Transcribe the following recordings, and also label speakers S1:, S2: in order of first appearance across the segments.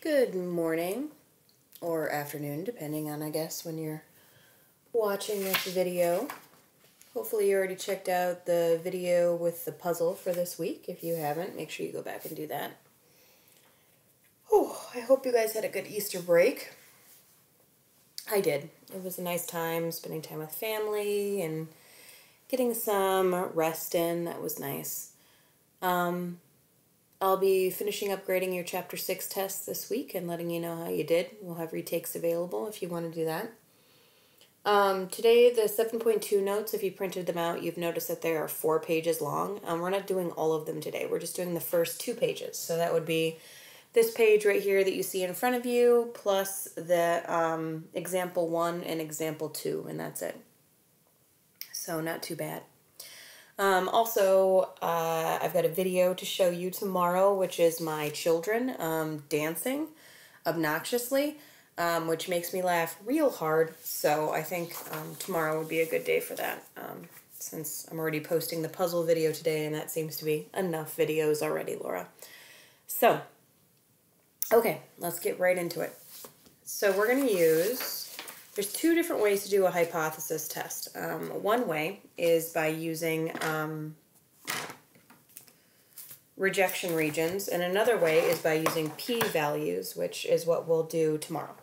S1: Good morning or afternoon, depending on, I guess, when you're watching this video. Hopefully you already checked out the video with the puzzle for this week. If you haven't, make sure you go back and do that. Oh, I hope you guys had a good Easter break. I did. It was a nice time spending time with family and getting some rest in. That was nice. Um, I'll be finishing upgrading your Chapter 6 test this week and letting you know how you did. We'll have retakes available if you want to do that. Um, today, the 7.2 notes, if you printed them out, you've noticed that they are four pages long. Um, we're not doing all of them today. We're just doing the first two pages. So that would be this page right here that you see in front of you, plus the um, example 1 and example 2, and that's it. So not too bad. Um, also, uh, I've got a video to show you tomorrow, which is my children um, dancing obnoxiously, um, which makes me laugh real hard. So I think um, tomorrow would be a good day for that, um, since I'm already posting the puzzle video today, and that seems to be enough videos already, Laura. So, okay, let's get right into it. So we're going to use there's two different ways to do a hypothesis test. Um, one way is by using um, rejection regions, and another way is by using p-values, which is what we'll do tomorrow.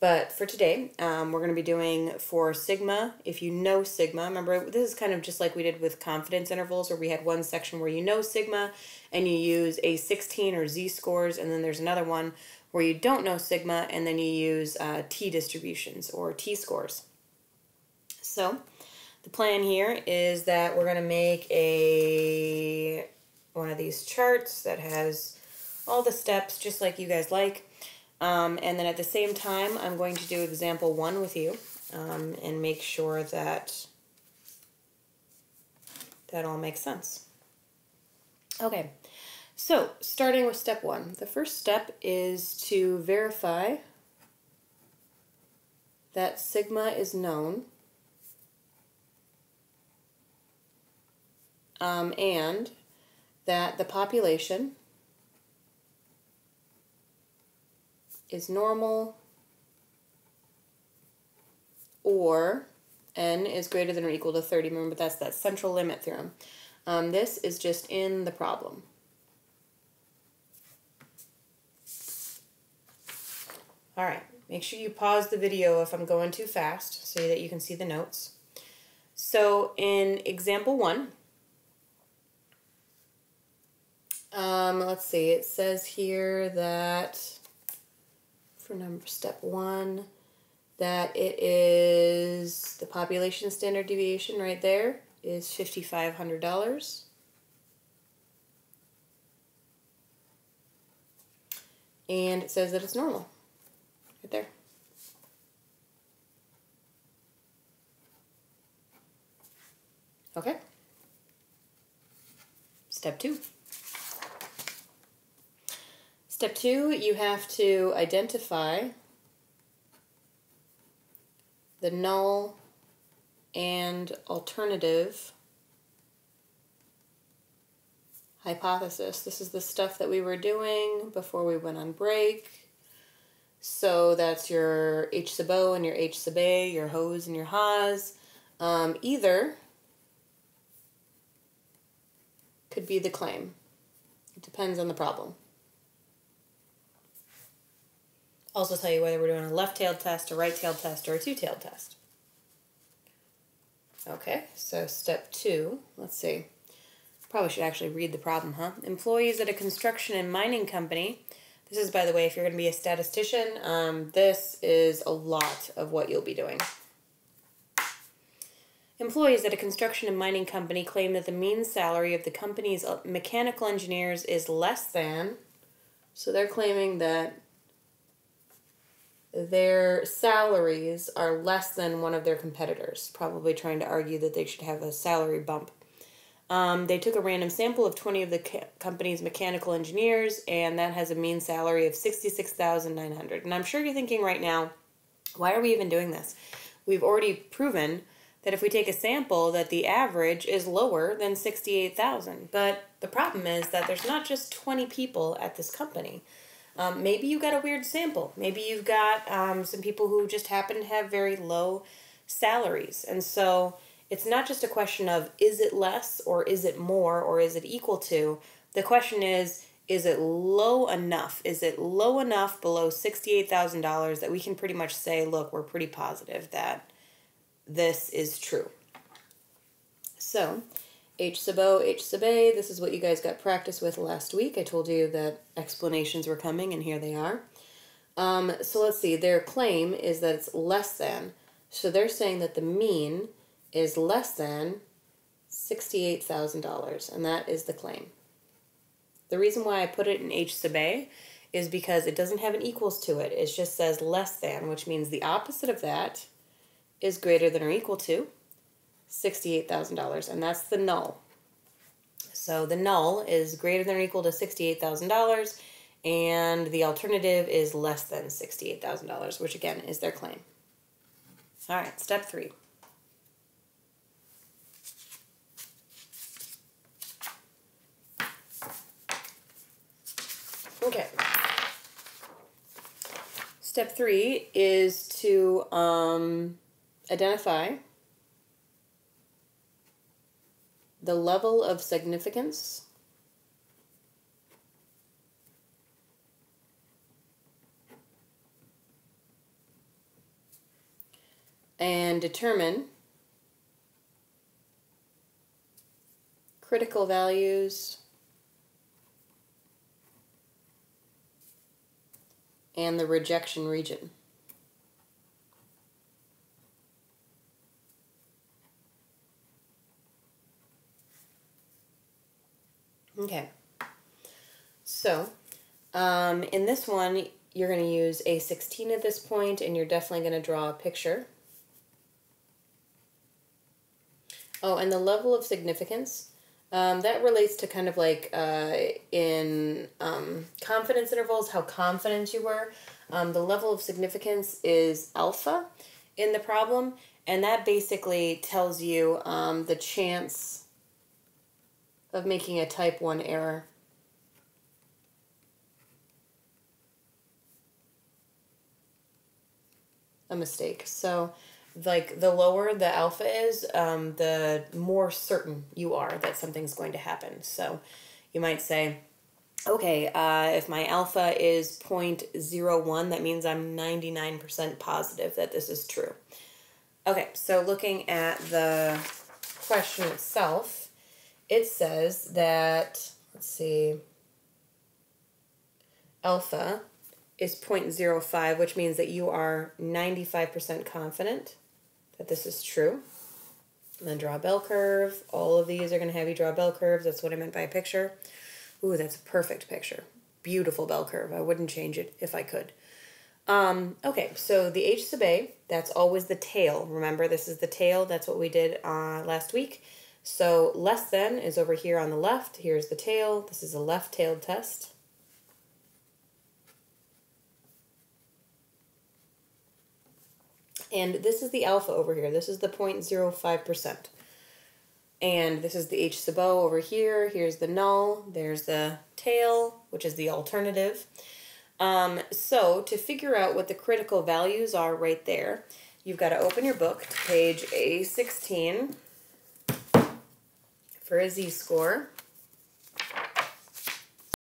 S1: But for today, um, we're going to be doing for sigma, if you know sigma, remember this is kind of just like we did with confidence intervals where we had one section where you know sigma and you use A16 or z-scores, and then there's another one where you don't know sigma and then you use uh, t-distributions or t-scores. So the plan here is that we're going to make a one of these charts that has all the steps just like you guys like. Um, and then at the same time, I'm going to do example one with you um, and make sure that that all makes sense. Okay, so, starting with step one, the first step is to verify that sigma is known um, and that the population is normal or n is greater than or equal to 30. Remember, that's that central limit theorem. Um, this is just in the problem. All right, make sure you pause the video if I'm going too fast so that you can see the notes. So in example one, um, let's see, it says here that for number step one, that it is the population standard deviation right there is $5,500. And it says that it's normal. Right there. Okay. Step two. Step two, you have to identify the null and alternative hypothesis. This is the stuff that we were doing before we went on break. So that's your H sub O and your H sub A, your hose and your ha's. Um, either could be the claim. It depends on the problem. Also tell you whether we're doing a left-tailed test, a right-tailed test, or a two-tailed test. Okay, so step two, let's see. Probably should actually read the problem, huh? Employees at a construction and mining company this is, by the way, if you're going to be a statistician, um, this is a lot of what you'll be doing. Employees at a construction and mining company claim that the mean salary of the company's uh, mechanical engineers is less than, so they're claiming that their salaries are less than one of their competitors, probably trying to argue that they should have a salary bump. Um, they took a random sample of 20 of the company's mechanical engineers, and that has a mean salary of 66900 And I'm sure you're thinking right now, why are we even doing this? We've already proven that if we take a sample that the average is lower than 68,000. But the problem is that there's not just 20 people at this company. Um, maybe you got a weird sample. Maybe you've got um, some people who just happen to have very low salaries. And so it's not just a question of is it less or is it more or is it equal to. The question is, is it low enough? Is it low enough below $68,000 that we can pretty much say, look, we're pretty positive that this is true? So, H sub O, H sub A, this is what you guys got practice with last week. I told you that explanations were coming, and here they are. Um, so let's see, their claim is that it's less than. So they're saying that the mean is less than $68,000, and that is the claim. The reason why I put it in H sub A is because it doesn't have an equals to it. It just says less than, which means the opposite of that is greater than or equal to $68,000, and that's the null. So the null is greater than or equal to $68,000, and the alternative is less than $68,000, which again is their claim. All right, step three. Okay. Step three is to um, identify the level of significance and determine critical values and the rejection region. Okay. So, um, in this one, you're going to use A16 at this point, and you're definitely going to draw a picture. Oh, and the level of significance. Um, that relates to kind of like uh, in um, confidence intervals, how confident you were. Um, the level of significance is alpha in the problem, and that basically tells you um, the chance of making a type 1 error. A mistake. So like the lower the alpha is, um, the more certain you are that something's going to happen. So you might say, okay, uh, if my alpha is 0.01, that means I'm 99% positive that this is true. Okay, so looking at the question itself, it says that, let's see, alpha is 0.05, which means that you are 95% confident that this is true. And then draw a bell curve. All of these are going to have you draw bell curves. That's what I meant by a picture. Ooh, that's a perfect picture. Beautiful bell curve. I wouldn't change it if I could. Um, okay, so the H sub A, that's always the tail. Remember, this is the tail. That's what we did uh, last week. So less than is over here on the left. Here's the tail. This is a left-tailed test. And this is the alpha over here. This is the 0.05%. And this is the H sub O over here. Here's the null. There's the tail, which is the alternative. Um, so to figure out what the critical values are right there, you've got to open your book to page A16 for a z-score.